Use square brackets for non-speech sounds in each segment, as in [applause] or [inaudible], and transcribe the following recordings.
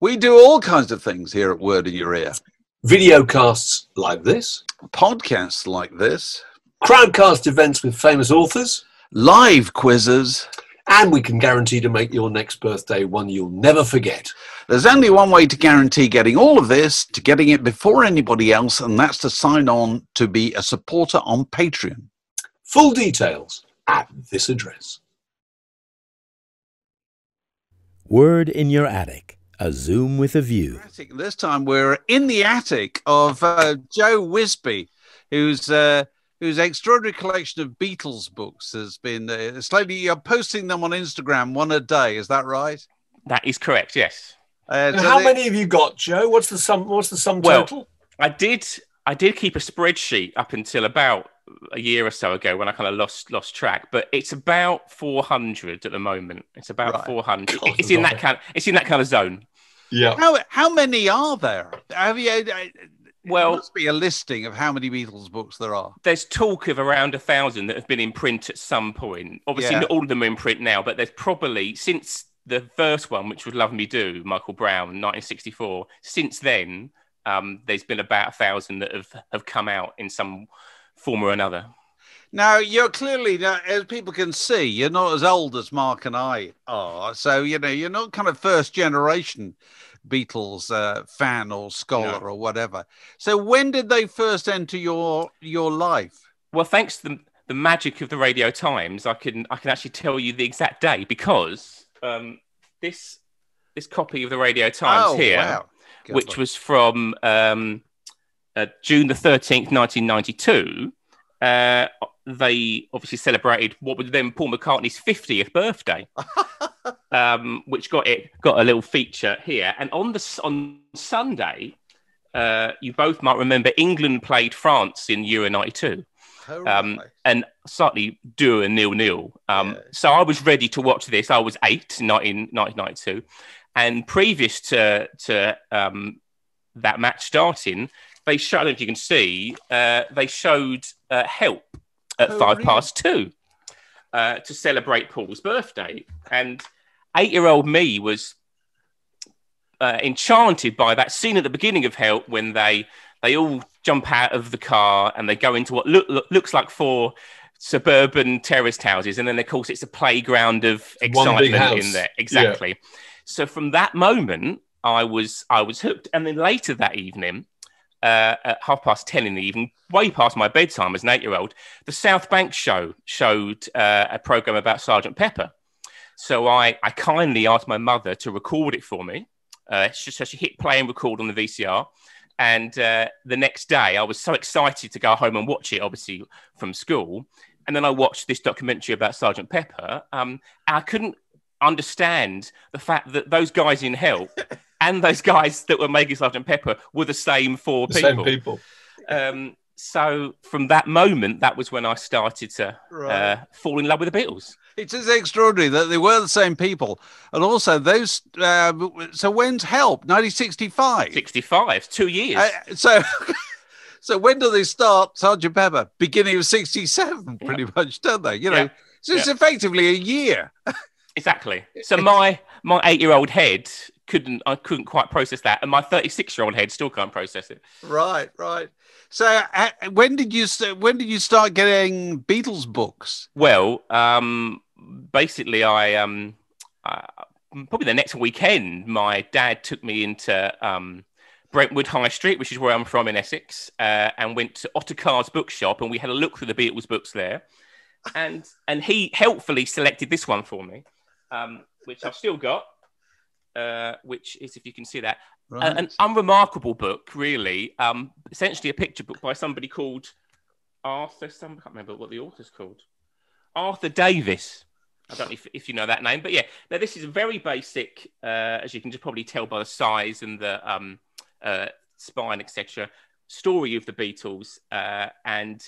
We do all kinds of things here at Word in Your Ear. Video casts like this, Podcasts like this, crowdcast events with famous authors, live quizzes. and we can guarantee to make your next birthday one you'll never forget. There's only one way to guarantee getting all of this, to getting it before anybody else, and that's to sign on to be a supporter on Patreon. Full details at this address. Word in your attic, a Zoom with a view. This time we're in the attic of uh, Joe Wisbey, whose uh, whose extraordinary collection of Beatles books has been uh, slowly you're posting them on Instagram one a day. Is that right? That is correct. Yes. Uh, so how they- many have you got, Joe? What's the sum? What's the sum Well, total? I did. I did keep a spreadsheet up until about a year or so ago when I kind of lost lost track. But it's about 400 at the moment. It's about Right. 400. God it's in that alive. kind. It's in that kind of zone. Yeah. How how many are there? Have you? Uh, Well- there must be a listing of how many Beatles books there are. There's talk of around a thousand that have been in print at some point. Obviously, Yeah. not all of them are in print now, but there's probably since the first one, which was Love Me Do, Michael Brown, 1964. Since then, um, there's been about a thousand that have have come out in some form or another. Now you're clearly, as people can see, you're not as old as Mark and I are. So you know you're not kind of first generation Beatles uh, fan or scholar No. or whatever. So when did they first enter your your life? Well, thanks to the, the magic of the Radio Times, I can I can actually tell you the exact day because um, this this copy of the Radio Times oh here, wow! Which was from um, uh, June the thirteenth, nineteen ninety two. Uh, they obviously celebrated what was then Paul McCartney's fiftieth birthday, [laughs] um, which got it got a little feature here. And on the on Sunday, uh, you both might remember England played France in Euro ninety two Oh, um, right. and slightly do a nil nil. Um, Yeah. So I was ready to watch this. I was eight in 1992. And previous to, to um, that match starting, they showed, I don't know if you can see, uh, they showed uh, Help at Oh, five really? past two uh, to celebrate Paul's birthday. And eight year old me was uh, enchanted by that scene at the beginning of Help when they they all jump out of the car and they go into what look, look, looks like four suburban terraced houses, and then of course it's a playground of excitement in there. Exactly. So from that moment, I was I was hooked, and then later that evening. Uh, at half past 10 in the evening, way past my bedtime as an eight year old, the South Bank show showed uh, a program about Sergeant Pepper. So I, I kindly asked my mother to record it for me. Uh, so she hit play and record on the VCR. And uh, the next day, I was so excited to go home and watch it, obviously from school. And then I watched this documentary about Sergeant Pepper. Um, I couldn't understand the fact that those guys in Help and those guys that were making Sergeant Pepper were the same four The people. same people. Um, so from that moment, that was when I started to Right. uh, fall in love with the Beatles. It is just extraordinary that they were the same people, and also those. Uh, so when's Help? 1965. 65, two years. Uh, so, [laughs] so when do they start Sergeant Pepper? Beginning of '67, pretty much, don't they? You know, Yeah. so it's effectively a year. [laughs] Exactly. So my my eight year old head couldn't I couldn't quite process that, and my thirty six year old head still can't process it. Right, right. So uh, when did you when did you start getting Beatles books? Well, um, basically, I um, uh, probably the next weekend, my dad took me into um, Brentwood High Street, which is where I'm from in Essex, uh, and went to Ottakar's bookshop, and we had a look through the Beatles books there, and and he helpfully selected this one for me, um, which I've still got. Uh, which is, if you can see that, Right. a- an unremarkable book, really. Um, essentially, a picture book by somebody called Arthur. Some I can't remember what the author's called. Arthur Davis. I don't know if, if you know that name, but yeah. Now this is a very basic, uh, as you can just probably tell by the size and the um, uh, spine, etc. Story of the Beatles, uh, and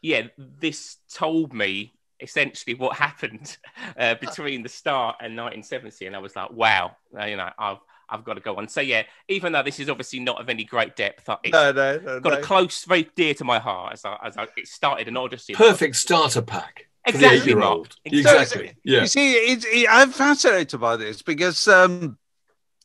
yeah, this told me essentially what happened uh, between the start and 1970, and I was like, wow, uh, you know, I've I've got to go on. So yeah, even though this is obviously not of any great depth, it's no, no, no, got no. a close, very dear to my heart as I, as I it started an odyssey. Perfect starter pack. for the Exactly, eight-year-old. Exactly. Exactly. Yeah. You see, it's, it, I'm fascinated by this because um,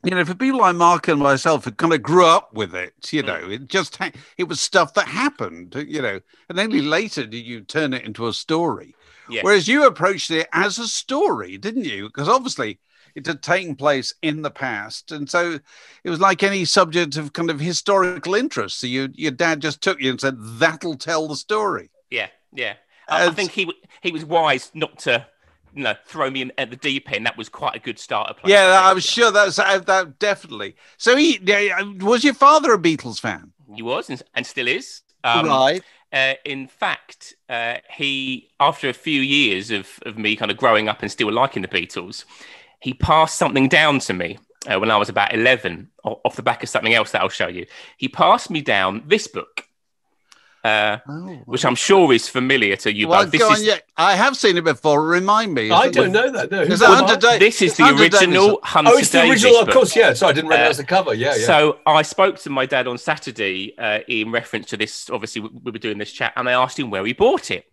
you know, for people like Mark and myself who kind of grew up with it, you Mm. know, it just ha- it was stuff that happened, you know, and only later did you turn it into a story. Yes. Whereas you approached it as a story, didn't you? Because obviously it had taken place in the past, and so it was like any subject of kind of historical interest. So you, your dad just took you and said, "That'll tell the story." Yeah, yeah. I, I think he he was wise not to, you know, throw me in at the deep end. That was quite a good starter place. Yeah, I I'm sure that's uh, that definitely. So he was your father a Beatles fan? He was and, and still is. Um, right. Uh, in fact, uh, he, after a few years of, of me kind of growing up and still liking the Beatles, he passed something down to me uh, when I was about eleven, off the back of something else that I'll show you. He passed me down this book, uh, Oh, which I'm sure is familiar to you well, both. This go is, on, yeah, I have seen it before. Remind me. I don't know that. No, Is that that? Hunter Mark? This is the original Davison. Hunter Oh, it's the Davies original, of course. Yeah, sorry, I didn't recognize Uh, the cover. Yeah, yeah. So I spoke to my dad on Saturday uh, in reference to this. Obviously, we, we were doing this chat, and I asked him where he bought it.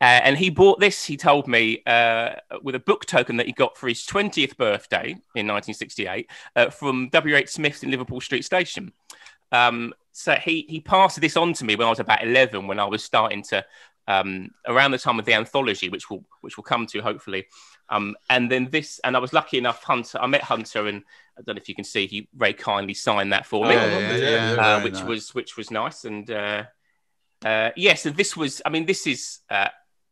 Uh, and he bought this, he told me, uh, with a book token that he got for his 20th birthday in 1968 uh, from W.H. Smith's in Liverpool Street Station. Um, so he, he passed this on to me when I was about 11, when I was starting to, um, around the time of the anthology, which we'll, which we'll come to hopefully. Um, and then this, and I was lucky enough, Hunter, I met Hunter, and I don't know if you can see, he very kindly signed that for me Oh, Yeah, yeah, yeah, yeah, yeah. uh, which nice. was which was nice. And uh, uh, yes, and this was. I mean, this is uh,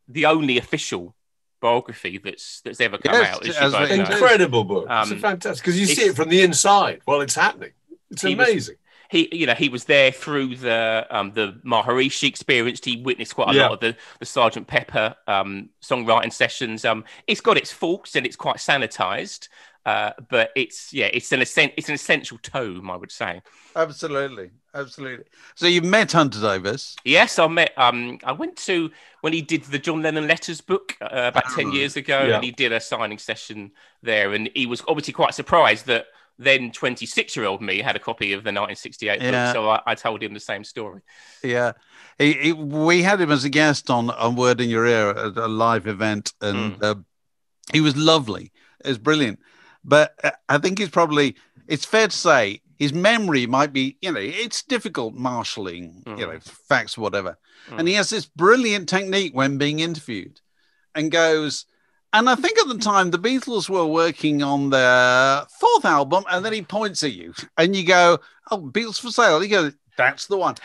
the only official biography that's that's ever come Yes, out. As as you both they- know. Incredible book. it's Um, fantastic because you see it from the inside while it's happening. It's He was- amazing. He, you know, he was there through the um, the Maharishi experience. He witnessed quite a Yeah. lot of the the Sergeant Pepper um, songwriting sessions. Um, it's got its faults and it's quite sanitized, uh, but it's yeah, it's an essen- it's an essential tome, I would say. Absolutely, absolutely. So you met Hunter Davies. Yes, I met. Um, I went to when he did the John Lennon letters book uh, about ten Oh, years ago, yeah. and he did a signing session there, and he was obviously quite surprised that then twenty-six-year-old me had a copy of the 1968 Yeah. book. So I, I told him the same story. Yeah, he, he, we had him as a guest on on Word in Your Ear at a live event, and uh, he was lovely. It was brilliant. But uh, I think he's probably. It's fair to say his memory might be. You know, it's difficult marshalling. You Mm. know, facts, whatever. Mm. And he has this brilliant technique when being interviewed, and goes. And I think at the time the Beatles were working on their fourth album, and then he points at you, and you go, "Oh, Beatles for sale." He goes, "That's the one." [laughs]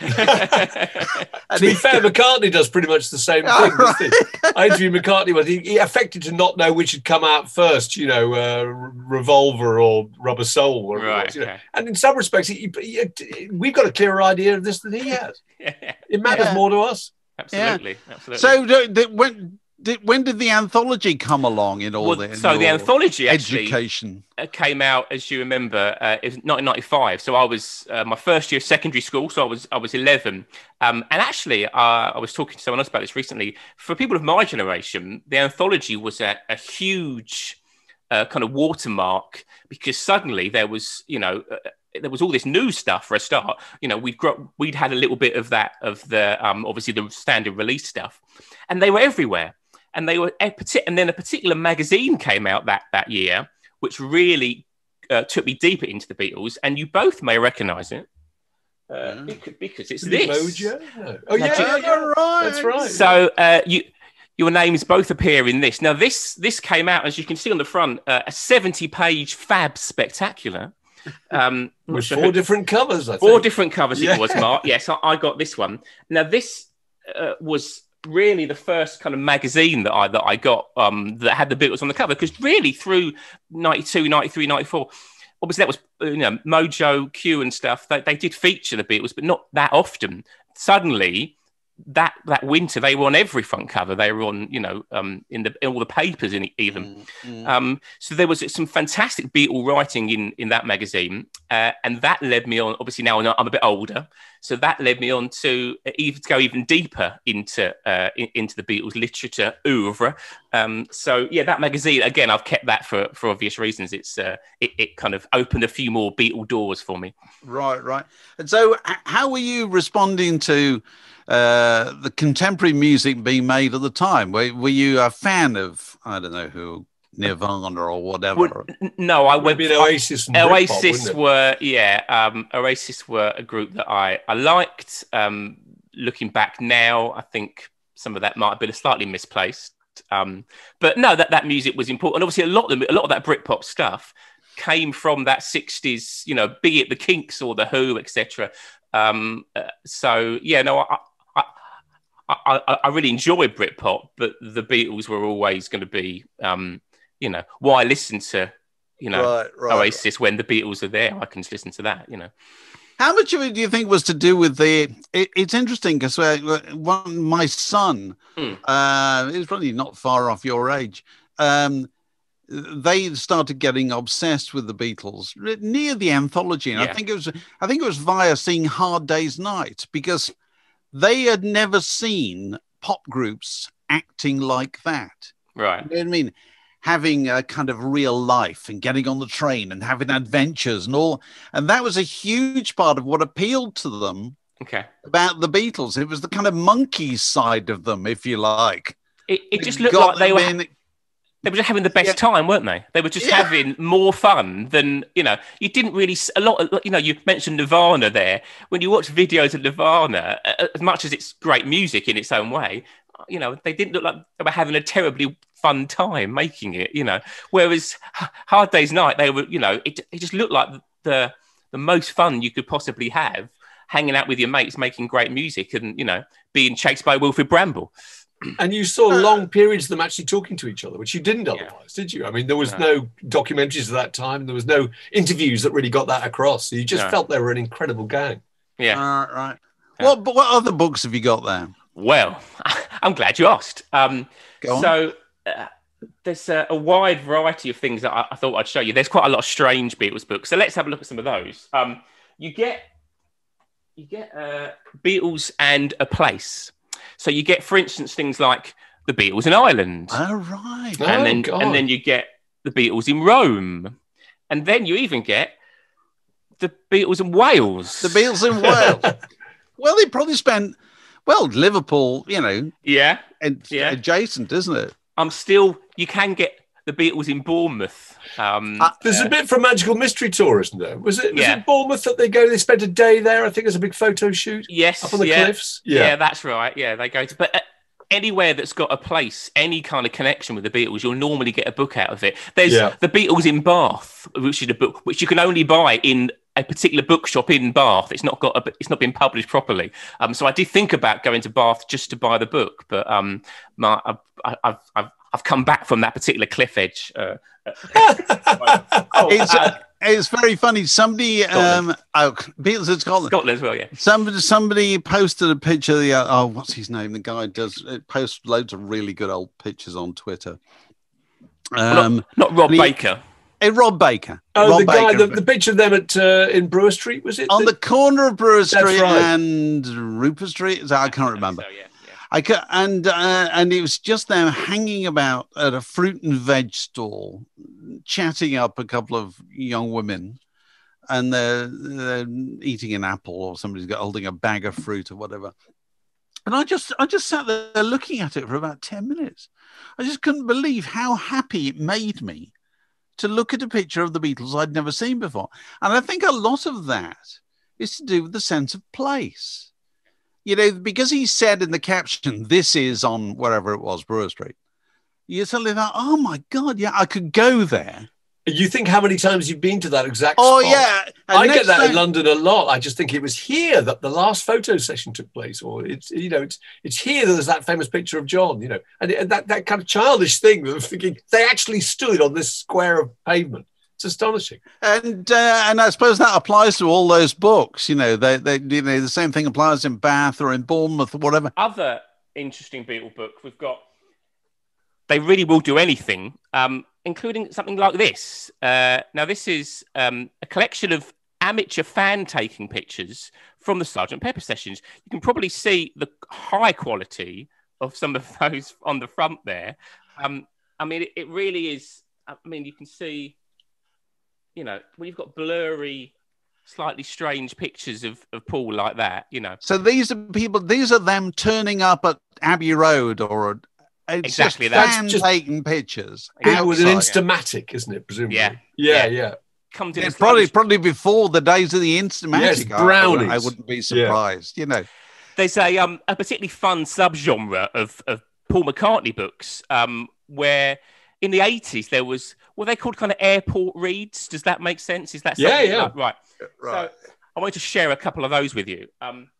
And To be he- fair, McCartney does pretty much the same [laughs] thing. doesn't he? I interviewed McCartney once. He, he affected to not know which had come out first, you know, uh, Revolver or Rubber Soul. Or right. you know. okay. And in some respects, he, he, we've got a clearer idea of this than he [laughs] has. yeah. It matters Yeah. more to us. absolutely. Absolutely. So the, the, when did, when did the anthology come along in all Well, the so the anthology actually education? uh, came out, as you remember, uh, was 1995. So I was uh, my first year of secondary school. So I was I was 11. Um, and actually, uh, I was talking to someone else about this recently. For people of my generation, the anthology was a, a huge uh, kind of watermark because suddenly there was, you know. Uh, there was all this new stuff for a start. You know, we'd gro- we'd had a little bit of that of the um, obviously the standard release stuff, and they were everywhere. And they were and then a particular magazine came out that that year, which really uh, took me deeper into the Beatles. And you both may recognise it uh, Yeah. because, because it's Is it this. Mojo? Oh, yeah, Magic- yeah, yeah. right. That's right. So uh, you. Your names both appear in this. Now, this this came out, as you can see on the front, uh, a seventy-page fab spectacular. Um, [laughs] With which- four different covers, I think. Four different covers Yeah. it was, Mark. Yes, I, I got this one. Now, this uh, was really the first kind of magazine that I that I got um, that had the Beatles on the cover because really through 92, 93, 94, obviously that was you know Mojo, Q, and stuff. They, they did feature the Beatles, but not that often. Suddenly. That that winter, they were on every front cover. They were on, you know, um, in the in all the papers, in even. Mm, mm. Um, so there was some fantastic Beatle writing in in that magazine, uh, and that led me on. Obviously, now I'm a bit older, so that led me on to even to go even deeper into uh, in- into the Beatles literature oeuvre. Um, so yeah, that magazine again, I've kept that for for obvious reasons. It's uh, it, it kind of opened a few more Beatle doors for me. Right, right. And so, how were you responding to uh, the contemporary music being made at the time? Were, were you a fan of I don't know who Nirvana or whatever. Well, no, I went. Maybe Oasis. And Oasis wouldn't were yeah. Um, Oasis were a group that I I liked. Um, looking back now, I think some of that might have been slightly misplaced. Um, but no, that that music was important. Obviously, a lot of the, a lot of that Britpop stuff came from that '60s. You know, be it the Kinks or the Who, etc. Um, uh, so yeah, no, I. I I, I, really enjoy Britpop, but the Beatles were always going to be, um, you know, why listen to, you know, right, right. Oasis when the Beatles are there. I can just listen to that, you know. How much of it do you think was to do with the? It, it's interesting because one my son, Hmm. uh, is probably not far off your age. Um, they started getting obsessed with the Beatles near the anthology, and I think it was I think it was via seeing Hard Day's Night because they had never seen pop groups acting like that. Right. You know I mean? Having a kind of real life and getting on the train and having adventures and all. And that was a huge part of what appealed to them Okay. about the Beatles. It was the kind of monkey side of them, if you like. It, it just looked like they were in- they were just having the best Yeah. time, weren't they? They were just Yeah. having more fun than you know. You didn't really a lot. Of, you know, you mentioned Nirvana there. When you watch videos of Nirvana, as much as it's great music in its own way, you know, they didn't look like they were having a terribly fun time making it. You know, whereas Hard Day's Night, they were, you know, it it just looked like the the most fun you could possibly have. Hanging out with your mates, making great music, and you know, being chased by Wilfrid Brambell. And you saw long periods of them actually talking to each other, which you didn't Yeah. otherwise, did you? I mean, there was No. no documentaries at that time. There was no interviews that really got that across. So you just No. felt they were an incredible gang. Yeah. Right, right. Yeah. What, but what other books have you got there? Well, [laughs] I'm glad you asked. Um, Go on. so uh, there's a, a wide variety of things that I, I thought I'd show you. There's quite a lot of strange Beatles books, so let's have a look at some of those. Um, you get you get uh, Beatles and a place. So you get, for instance, things like the Beatles in Ireland, All right. Oh, and then God. and then you get the Beatles in Rome, and then you even get the Beatles in Wales. The Beatles in Wales. [laughs] well, they probably spent, well, Liverpool, you know, yeah. and Yeah. adjacent, isn't it? I'm still. You can get the Beatles in Bournemouth. Um, Uh, There's a bit from Magical Mystery Tour, isn't there? Was it, was Yeah. it Bournemouth that they go? They spent a day there. I think there's a big photo shoot yes, up on the yeah, cliffs. yeah. that's right. Yeah, they go to. But uh, anywhere that's got a place, any kind of connection with the Beatles, you'll normally get a book out of it. There's Yeah. the Beatles in Bath, which is a book which you can only buy in a particular bookshop in Bath. It's not got a, it's not been published properly. Um, so I did think about going to Bath just to buy the book, but um, my, I've, I've, I've, I've come back from that particular cliff edge. Uh, [laughs] oh, It's, uh, it's very funny. Somebody, um, Scotland. oh, Beatles in Scotland. Scotland as well, yeah. Somebody, somebody posted a picture. Of the uh, oh, what's his name? The guy does it posts loads of really good old pictures on Twitter. Um, Not Rob the- Baker. eh, Rob Baker. Oh, Rob the guy, Baker. the, the picture of them at uh, in Brewer Street was it? on the corner of Brewer Street right. and Rupert Street. I can't remember. So, yeah, yeah. I ca and uh, and it was just them hanging about at a fruit and veg stall, chatting up a couple of young women, and they're, they're eating an apple or somebody's got holding a bag of fruit or whatever. And I just I just sat there looking at it for about ten minutes. I just couldn't believe how happy it made me to look at a picture of the Beatles I'd never seen before. And I think a lot of that is to do with the sense of place you know, because he said in the caption, this is on wherever it was, Brewer Street, you suddenly thought, oh my God, yeah, I could go there. You think how many times you've been to that exact Oh, spot? yeah. And I get that in London a lot. I just think it was here that the last photo session took place, or it's you know it's it's here that there's that famous picture of John, you know, and, and that that kind of childish thing of thinking they actually stood on this square of pavement. It's astonishing. And uh, and I suppose that applies to all those books. You know, they, they you know the same thing applies in Bath or in Bournemouth or whatever. other interesting Beatle book we've got. They really will do anything, um, including something like this. Uh, now, this is um, a collection of amateur fan taking pictures from the Sergeant Pepper sessions. You can probably see the high quality of some of [laughs] those on the front there. Um, I mean, it, it really is. I mean, you can see, you know, when you've got blurry, slightly strange pictures of, of Paul like that, you know. So these are people, these are them turning up at Abbey Road or It's Exactly just that. fan Just- taking pictures. It was an. Instamatic, isn't it? Presumably. Yeah. Yeah. Yeah. Yeah. Comes in It's a probably slightly- probably before the days of the Instamatic. Yes, I- I, brownies. I wouldn't be surprised. You know, there's a um a particularly fun subgenre of of Paul McCartney books um where in the 80s there was what they called kind of airport reads. Does that make sense? Is that Yeah, yeah. right? right? So I wanted to share a couple of those with you. Um,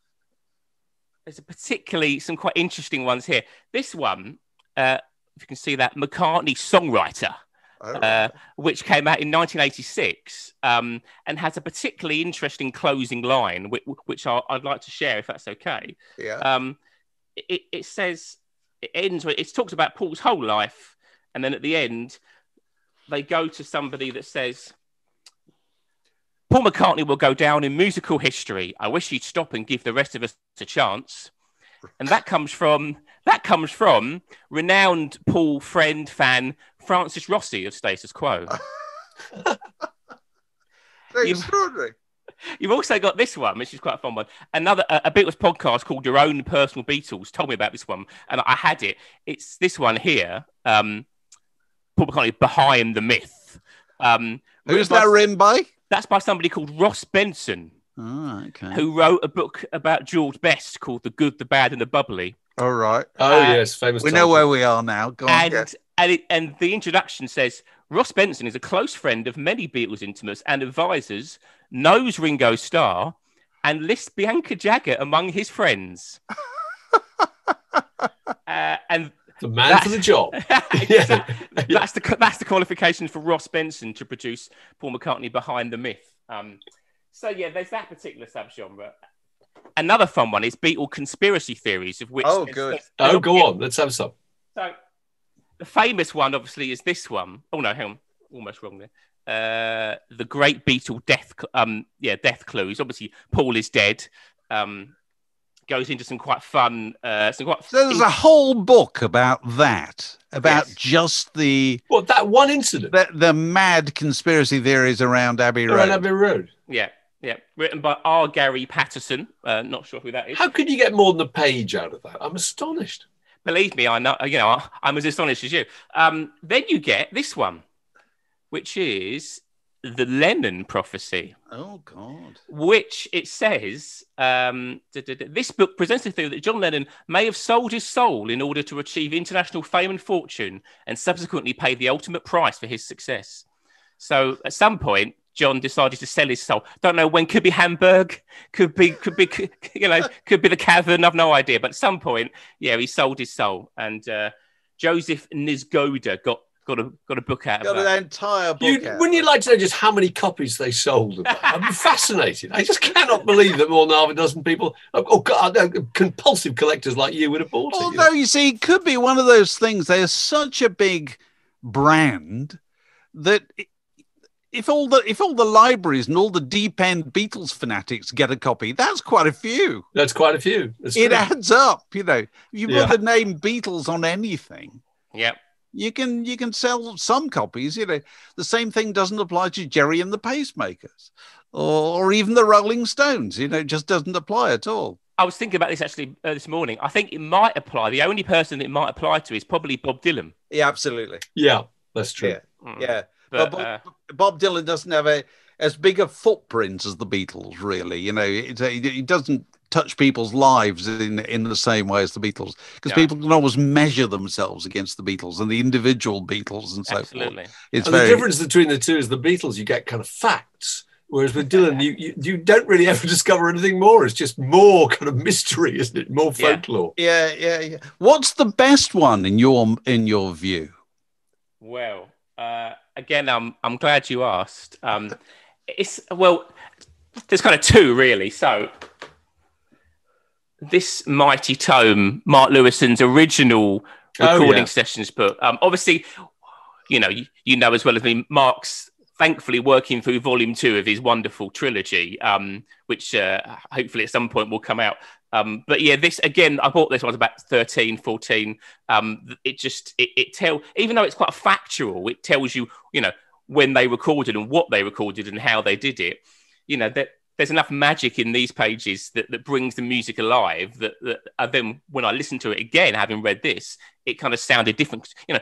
there's a particularly some quite interesting ones here. This one, uh, if you can see that, McCartney songwriter, Oh, uh, which came out in 1986 um, and has a particularly interesting closing line, which, which I, I'd like to share if that's okay. yeah. Um, it, it says it ends with it talks about Paul's whole life, and then at the end, they go to somebody that says, "Paul McCartney will go down in musical history. I wish you'd stop and give the rest of us a chance." And that comes from that comes from renowned Paul friend fan Francis Rossi of Status Quo. [laughs] you- extraordinary. You've also got this one, which is quite a fun one. Another a, a Beatles podcast called Your Own Personal Beatles told me about this one, and I had it. It's this one here. Um, Paul McCartney behind the myth. Um, Who's that written by? That's by somebody called Ross Benson, Oh, okay. who wrote a book about George Best called The Good, the Bad, and the Bubbly. All right. Oh Uh, yes, famous. We know where we are now. Go on. and yeah. and, it, and the introduction says Ross Benson is a close friend of many Beatles intimates and advisors, knows Ringo Starr, and lists Bianca Jagger among his friends. [laughs] uh, and the man That- for the job. [laughs] Exactly. that's the that's the qualification for Ross Benson to produce Paul McCartney behind the myth. Um, so yeah, there's that particular subgenre. Another fun one is Beatle conspiracy theories, of which Oh, there's- good. there's- Oh, go on. Let's have some. so the famous one, obviously, is this one. Oh no, hang on, almost wrong there. Uh, the Great Beatle death, um, yeah, death clues. Obviously, Paul is dead. Um, goes into some quite fun, uh, some quite. So there's a whole book about that, about Yes. just the, Well, that one incident the the mad conspiracy theories around Abbey Road. around Abbey Road. yeah, yeah, written by R. Gary Patterson. Uh, not sure who that is. How could you get more than a page out of that? I'm astonished. Believe me, I know. You know, I- I'm as astonished as you. Um, then you get this one, which is the Lennon prophecy. Oh God. which it says um, this book presents the theory that John Lennon may have sold his soul in order to achieve international fame and fortune, and subsequently pay the ultimate price for his success. So at some point, John decided to sell his soul. Don't know when. Could be Hamburg. Could be. Could be. You know. [laughs] Could be the cavern. I've no idea. But at some point, yeah, he sold his soul, and uh, Joseph Niezgoda got got a got a book out Got of that. an entire book. You, out. wouldn't you like to know just how many copies they sold? I'm fascinated. I just cannot believe that more than half a dozen people, oh, oh God, uh, compulsive collectors like you would have bought it. you know? Although you see, it could be one of those things. They're such a big brand that i- if all the if all the libraries and all the deep end Beatles fanatics get a copy, that's quite a few. That's quite a few. That's It true. adds up, you know. If you Yeah. put the name Beatles on anything, Yep. You can you can sell some copies. You know, the same thing doesn't apply to Gerry and the Pacemakers, or, or even the Rolling Stones. You know, it just doesn't apply at all. I was thinking about this actually uh, this morning. I think it might apply. The only person it might apply to is probably Bob Dylan. Yeah, absolutely. yeah, that's true. Yeah. Mm. Yeah, But, Bob, uh, Bob Dylan doesn't have a as big a footprint as the Beatles. Really, you know, it, it, it doesn't touch people's lives in in the same way as the Beatles because No. people can always measure themselves against the Beatles and the individual Beatles and so absolutely. forth. It's and very the difference between the two is the Beatles, you get kind of facts. Whereas with Dylan, you, you, you don't really ever [laughs] discover anything more. It's just more kind of mystery, isn't it? More Yeah. folklore. yeah, yeah, yeah. What's the best one in your in your view? Well, uh, again, I'm I'm glad you asked. Um, it's well, there's kind of two really. So this mighty tome, Mark Lewisohn's original Oh, recording yeah. sessions book. Um, obviously, you know, you, you know as well as me, Mark's thankfully working through volume two of his wonderful trilogy, um, which uh, hopefully at some point will come out. Um, but yeah, this again, I bought this was about 13, 14. Um, it just, it, it tell, even though it's quite factual, it tells you, you know, when they recorded and what they recorded and how they did it. You know, that there's enough magic in these pages that, that brings the music alive that, that uh, then when I listen to it again, having read this, it kind of sounded different. You know,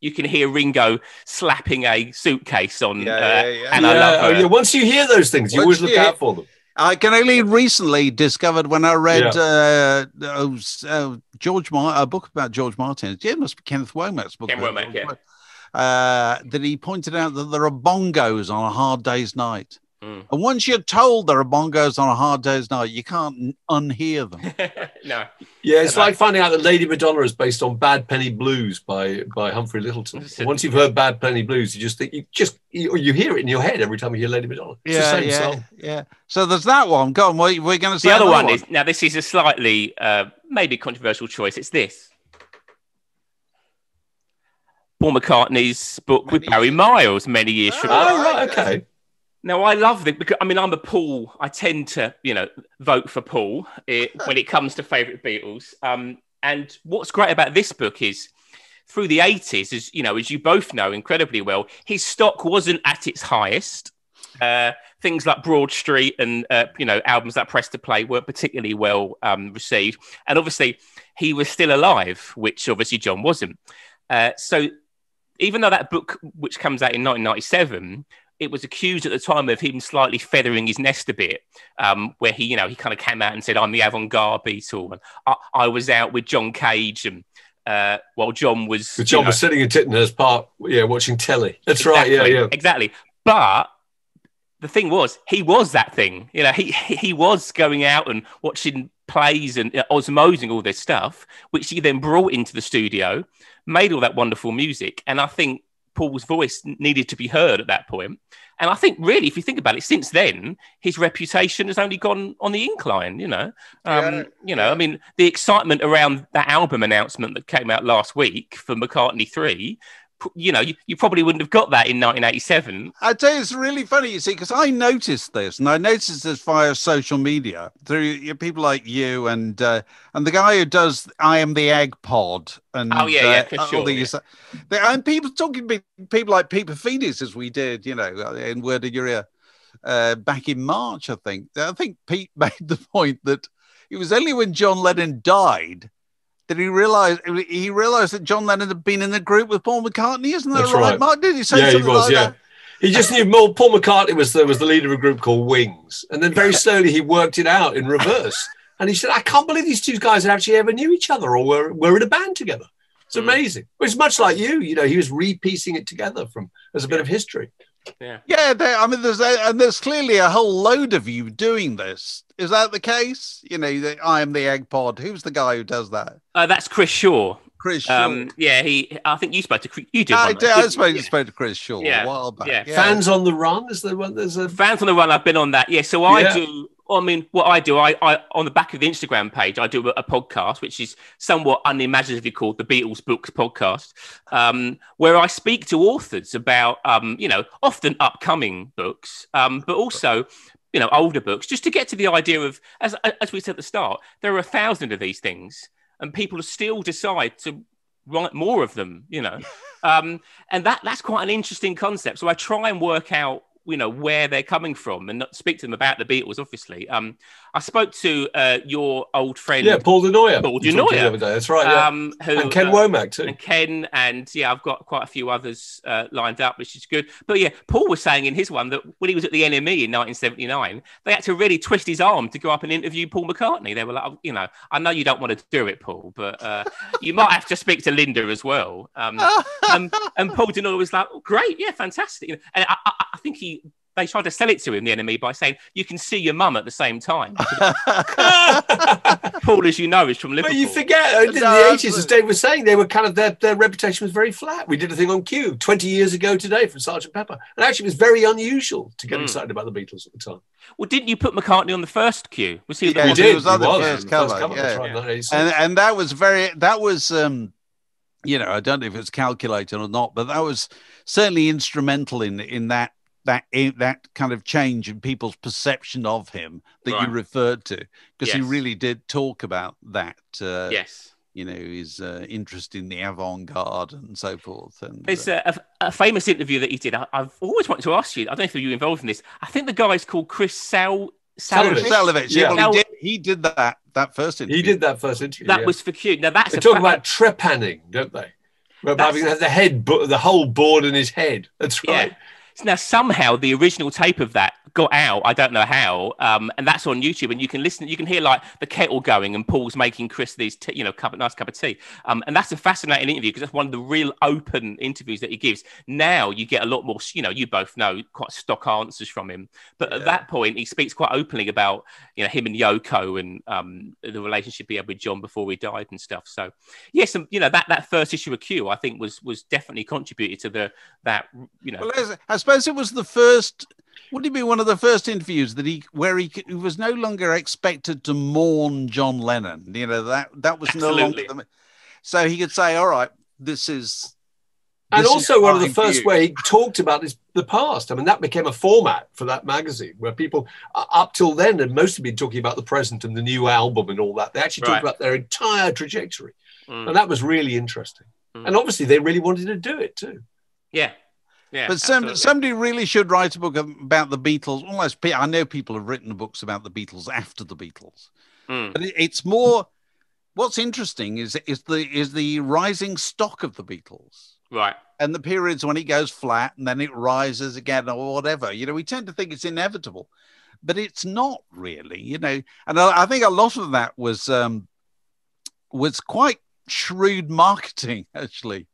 you can hear Ringo slapping a suitcase on, Yeah, uh, yeah, yeah. and I love oh, her. yeah, Once you hear those things, you Once always look you- out for them. I can only recently discovered when I read uh, oh, uh, George Mar- a book about George Martin. Yeah, it must be Kenneth Womack's book. Ken Womack, yeah. uh, that he pointed out that there are bongos on a hard day's night. Mm. And once you're told there are bongos on a hard day's night, you can't unhear them. [laughs] no, Yeah, it's Yeah, like finding out that Lady Madonna is based on Bad Penny Blues by by Humphrey Lyttelton. Once you've heard Bad Penny Blues, you just think you just you, you hear it in your head every time you hear Lady Madonna. It's the yeah, same yeah, song. yeah. So there's that one. Go on. What, we're going to say the other another one is now. This is a slightly uh, maybe controversial choice. It's this. Paul McCartney's book with Barry years- Miles many years from now. Oh, right, okay. Now I love this because I mean I'm a Paul. I tend to you know vote for Paul eh, [laughs] when it comes to favourite Beatles. Um, and what's great about this book is through the 80s, as you know, as you both know incredibly well, his stock wasn't at its highest. Uh, things like Broad Street and uh, you know albums like Press to Play weren't particularly well um, received, and obviously he was still alive, which obviously John wasn't. Uh, so even though that book, which comes out in 1997, it was accused at the time of him slightly feathering his nest a bit, um, where he, you know, he kind of came out and said, "I'm the avant-garde Beatle," and I, I was out with John Cage, and uh, while John was, But you John know- was sitting in Tittenhurst Park, yeah, watching telly. That's right, yeah, Exactly, yeah. exactly. But the thing was, he was that thing. You know, he he was going out and watching plays and uh, osmosing all this stuff, which he then brought into the studio, made all that wonderful music, and I think Paul's voice needed to be heard at that point. And I think, really, if you think about it, since then, his reputation has only gone on the incline. You know, um, Yeah, you know, I mean, the excitement around that album announcement that came out last week for McCartney Three p- you know, you, you probably wouldn't have got that in 1987. I tell you, it's really funny, you see, because I noticed this, and I noticed this via social media through people like you and uh, and the guy who does "I Am the Egg Pod" and Oh, yeah, yeah, for sure, these, they- and people talking to people like Pete Paphides as we did, you know, in Word of Your Ear uh, back in March. I think I think Pete [laughs] made the point that it was only when John Lennon died. That he realized he realized that John Lennon had been in the group with Paul McCartney, isn't that That's right, right. Mark? Did he say Yeah, he something was, like yeah. that? He just knew more. Paul McCartney was the, was the leader of a group called Wings, and then very slowly he worked it out in reverse. And he said, "I can't believe these two guys actually ever knew each other or were, were in a band together. It's Mm. amazing. Well, it's much like you. You know, he was repiecing it together from as a bit of history. Yeah, there, I mean, there's a, and there's clearly a whole load of you doing this. Is that the case? You know, the, I am the egg pod. Who's the guy who does that? Uh, that's Chris Shaw. Chris Shaw. Um, yeah, he. I think you spoke to Chris- you did. I, one, did, I spoke, you? spoke to Chris Shaw Yeah, a while back. yeah. Fans on the run is the one. There's a Fans on the run. I've been on that. Yeah. So I Yeah. Do. I mean, what I do, I, I on the back of the Instagram page, I do a, a podcast which is somewhat unimaginatively called the Beatles Books Podcast, um, where I speak to authors about, um, you know, often upcoming books, um, but also, you know, older books, just to get to the idea of, as as we said at the start, there are a thousand of these things, and people still decide to write more of them, you know, [laughs] um, and that that's quite an interesting concept. So I try and work out you know where they're coming from and speak to them about the Beatles. Obviously, um, I spoke to uh, your old friend, yeah, Paul Du Noyer. Paul Du Noyer. the other day. That's right. Yeah. um, who, and Ken uh, Womack too. and Ken, and yeah, I've got quite a few others uh, lined up, which is good. But yeah, Paul was saying in his one that when he was at the NME in 1979, they had to really twist his arm to go up and interview Paul McCartney. They were like, you know, I know you don't want to do it, Paul, but uh, you might have to speak to Linda as well. Um, [laughs] and, and Paul Denoy was like, oh, great, yeah, fantastic. You know, And I, I, I think he. They tried to sell it to him, the NME, by saying you can see your mum at the same time. [laughs] [laughs] Paul, as you know, is from Liverpool. But you forget, uh, in the No, 80s, as Dave was saying, they were kind of, their, their reputation was very flat. We did a thing on Q 20 years ago today from Sergeant Pepper. And actually, it was very unusual to get Mm. excited about the Beatles at the time. Well, didn't you put McCartney on the first Q? Was he the Yeah, one? he did. was on the He first the cover, that's yeah. right, Yeah. and and that was very that was um you know i don't know if it's calculated or not but that was certainly instrumental in in that that that kind of change in people's perception of him that Right. you referred to because he really did talk about that uh, Yes. you know his uh, interest in the avant-garde and so forth and There's uh, a, a, a famous interview that he did. I, I've always wanted to ask you. I don't know if you were involved in this. I think the guy's called Chris Sal Salewicz. Salewicz. Yeah. Yeah, well, he did. He did that. That first interview. He did that first interview. That yeah. was for cute. Now that's They talk fa- about trepanning, don't they? About having the head, bo- the whole board in his head. That's Yeah. Now somehow the original tape of that got out. I don't know how, um, and that's on YouTube, and you can listen. You can hear like the kettle going, and Paul's making Chris these, t- you know, cup, nice cup of tea. Um, and that's a fascinating interview because that's one of the real open interviews that he gives. Now you get a lot more, you know, you both know quite stock answers from him. But at that point, he speaks quite openly about you know him and Yoko and um, the relationship he had with John before he died and stuff. So yes, and, you know that that first issue of Q, I think was was definitely contributed to the that you know. Well, suppose it was the first. Would it be one of the first interviews that he where he, he was no longer expected to mourn John Lennon? You know that that was Absolutely. no longer. The, so he could say, "All right, this is." And this is also one of the my first view." where he talked about his the past. I mean, that became a format for that magazine where people uh, up till then had mostly been talking about the present and the new album and all that. They actually Right. talked about their entire trajectory, Mm, and that was really interesting. Mm. And obviously, they really wanted to do it too. yeah, yeah. But some, absolutely. somebody really should write a book about the Beatles. Almost, I know people have written books about the Beatles after the Beatles, Mm. but it, it's more. What's interesting is is the is the rising stock of the Beatles right. and the periods when it goes flat and then it rises again or whatever. You know, we tend to think it's inevitable, but it's not really. You know, and I, I think a lot of that was um, was quite shrewd marketing [laughs] actually.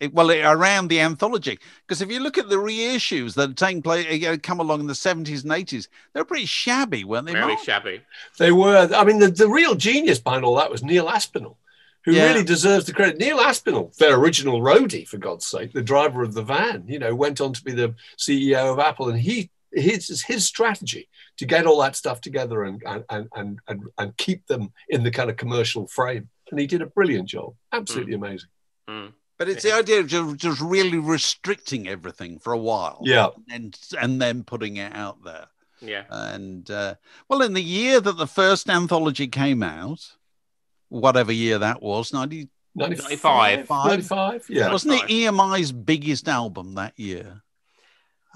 It, well, it, around the anthology, because if you look at the reissues that have taken place, you know, come along in the seventies and eighties, they're pretty shabby, weren't they? Very Mark? shabby. They were. I mean, the, the real genius behind all that was Neil Aspinall, who Yeah. really deserves the credit. Neil Aspinall, their original roadie, for God's sake, the driver of the van, you know, went on to be the CEO of Apple, and he his his strategy to get all that stuff together and and and and, and, and keep them in the kind of commercial frame. And he did a brilliant job. Absolutely amazing. Mm. But it's the idea of just, just really restricting everything for a while, Yeah. and and then putting it out there. Yeah. And uh, well, in the year that the first anthology came out, whatever year that was, 90, 95. 95. Yeah. wasn't it EMI's biggest album that year?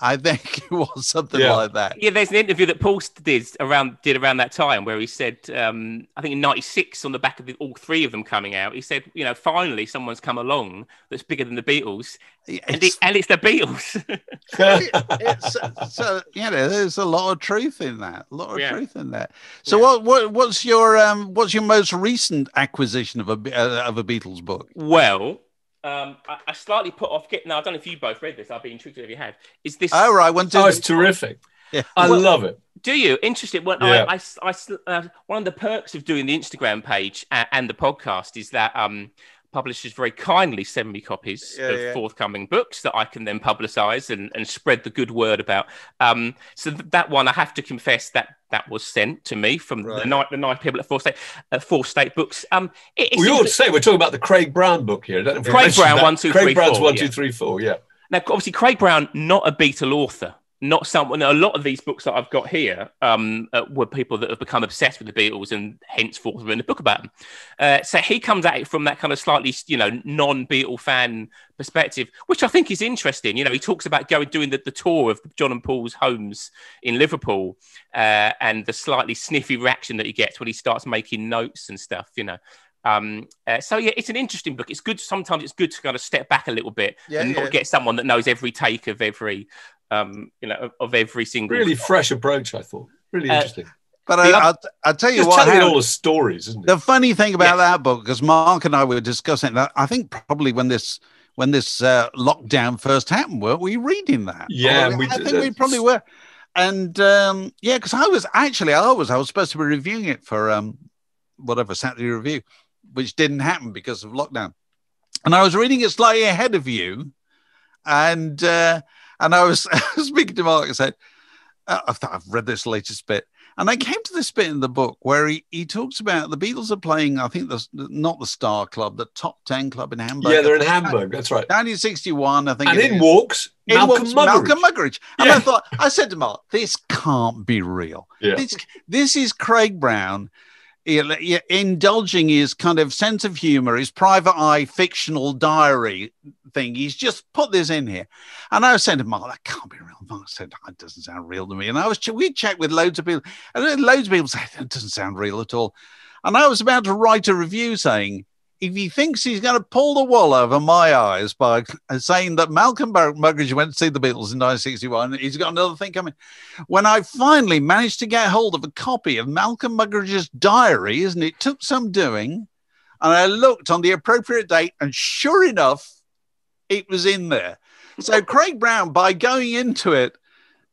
I think [laughs] it was something Yeah. like that. Yeah, there's an interview that Paul did around did around that time where he said, um, I think in '96, on the back of the, all three of them coming out, he said, you know, finally someone's come along that's bigger than the Beatles, and, it, It's, and it's the Beatles. [laughs] it's, so you know, there's a lot of truth in that. A lot of Yeah. truth in that. So Yeah. what, what what's your um what's your most recent acquisition of a Be- uh, of a Beatles book? well, um, I, I slightly put off. Get now, I don't know if you both read this. I'd be intrigued if you have. Is this? Oh right, one, two, oh, it's terrific. Yeah. I Well- love it. Do you Interesting. When Yeah. I, I, I, uh, one of the perks of doing the Instagram page and, and the podcast is that um, publishers very kindly send me copies Yeah, of yeah. forthcoming books that I can then publicize and, and spread the good word about. Um, so th- that one, I have to confess that that was sent to me from the Right. night the night people at Fourth Estate at Fourth Estate Books. Um, it, it's We ought to say we're talking about the Craig Brown book here. I don't know Craig Brown, that. one, two, Craig three, Brown's four, one, yeah. two, three, four. Yeah. Now, obviously, Craig Brown, not a Beatle author, not someone. A lot of these books that I've got here um, uh, were people that have become obsessed with the Beatles and henceforth written a book about them. Uh, so he comes at it from that kind of slightly, you know, non-Beatle fan perspective, which I think is interesting. You know, he talks about going doing the, the tour of John and Paul's homes in Liverpool uh, and the slightly sniffy reaction that he gets when he starts making notes and stuff. You know. Um, uh, so yeah, it's an interesting book. It's good. Sometimes it's good to kind of step back a little bit Yeah, and not yeah. get someone that knows every take of every, um, you know, of, of every single. Really fresh approach, I thought. Really Uh, interesting. But I, I'll, I'll tell you what. telling all the stories, isn't it? the funny thing about Yes. that book, because Mark and I were discussing that, I think probably when this when this uh, lockdown first happened, weren't we reading that? Yeah, Or- we I did. think we probably were. And um, yeah, because I was actually I was I was supposed to be reviewing it for um, whatever Saturday review, which didn't happen because of lockdown. And I was reading it slightly ahead of you, and uh, and [laughs] I was speaking to Mark and said, uh, I've, I've read this latest bit. And I came to this bit in the book where he, he talks about the Beatles are playing, I think, the, not the Star Club, the top 10 club in Hamburg. yeah, they're in Hamburg. That's right. 1961, I think. And in is. walks In Malcolm walks Muggeridge. Malcolm Muggeridge. And Yeah. I thought, I said to Mark, this can't be real. Yeah. This, this is Craig Brown indulging his kind of sense of humor, his private eye fictional diary thing. He's just put this in here. And I was saying to Mark, that can't be real. Mark said, that doesn't sound real to me. And I was, we checked with loads of people, and loads of people [laughs] said, that doesn't sound real at all. And I was about to write a review saying, if he thinks he's going to pull the wool over my eyes by [laughs] saying that Malcolm Mug- Muggeridge went to see the Beatles in 1961, he's got another thing coming. When I finally managed to get hold of a copy of Malcolm Muggeridge's diary, and it took some doing, and I looked on the appropriate date, and sure enough, it was in there. So [laughs] Craig Brown, by going into it,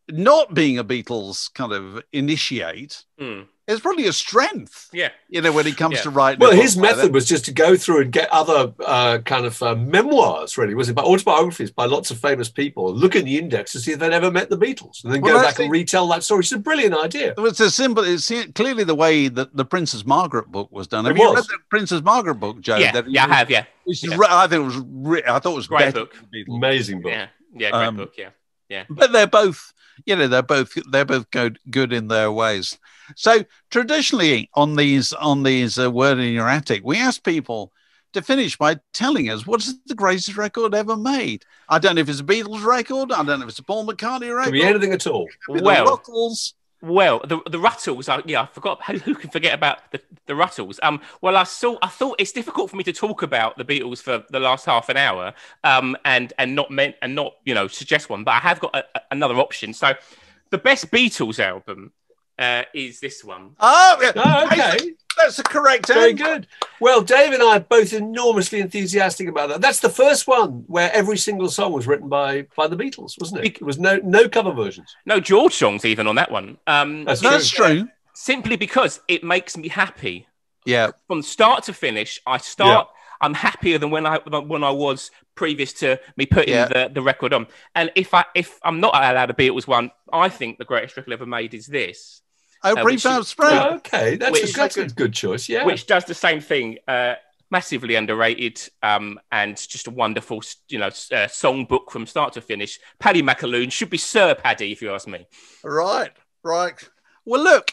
not being a Beatles kind of initiate, Hmm. Is probably a strength, Yeah. you know, when it comes Yeah. to writing. Well, his like that. method was just to go through and get other uh, kind of uh, memoirs, really, was it? By autobiographies by lots of famous people. Look in the index to see if they'd ever met the Beatles, and then Well, go that's back and retell that story. It's a brilliant idea. It was a simple. It's clearly the way that the Princess Margaret book was done. Have It you was. read the Princess Margaret book, Joe? Yeah, That yeah, I have, yeah. which yeah. I think it was. Re- I thought it was Great book. than the Beatles. Amazing book. Yeah. Yeah, great Um, book, yeah. Yeah. But they're both, you know, they're both they're both good good in their ways. So traditionally on these on these uh, word in your attic, we ask people to finish by telling us what's the greatest record ever made. I don't know if it's a Beatles record. I don't know if it's a Paul McCartney record. Could be anything at all. could the Well, Ruttles. Well, the the Ruttles, I, yeah, I forgot. Who, [laughs] who can forget about the, the Ruttles? Um, well, I saw. I thought it's difficult for me to talk about the Beatles for the last half an hour, um, and and not meant and not you know suggest one, but I have got a, a- another option. So, the best Beatles album uh, is this one. Oh. Oh, okay. That's the correct Very answer. good. Well, Dave and I are both enormously enthusiastic about that. That's the first one where every single song was written by by the Beatles, wasn't it? It was no no cover versions. No George songs even on that one. Um, That's That's true. simply because it makes me happy Yeah. from start to finish. I start. I'm happier than when I when I was previous to me putting Yeah. the, the record on. And if I if I'm not allowed a Beatles one, I think the greatest record ever made is this, Oh, Uh, brief which- out spray. Okay, that's, Which- a, that's a good choice. Yeah. which does the same thing. Uh, massively underrated um, and just a wonderful, you know, s- uh, songbook from start to finish. Paddy McAloon should be Sir Paddy, if you ask me. Right, right. Well, look,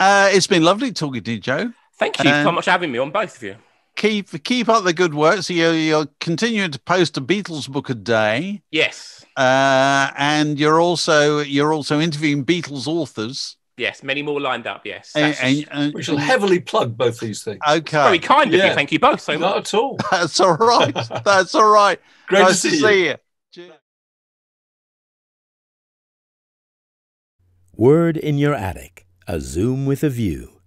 uh, it's been lovely talking to you, Joe. Thank you so Um, much for having me on, both of you. Keep keep up the good work. So you're, you're continuing to post a Beatles book a day, Yes, uh, and you're also you're also interviewing Beatles authors. Yes, many more lined up. Yes, And, and- and- we shall heavily plug both these things. okay, very kind of you. Thank you both so much. Not at all. [laughs] that's all right. [laughs] That's all right. Great nice to see you. you. Cheers. Word in Your Attic, a Zoom with a View.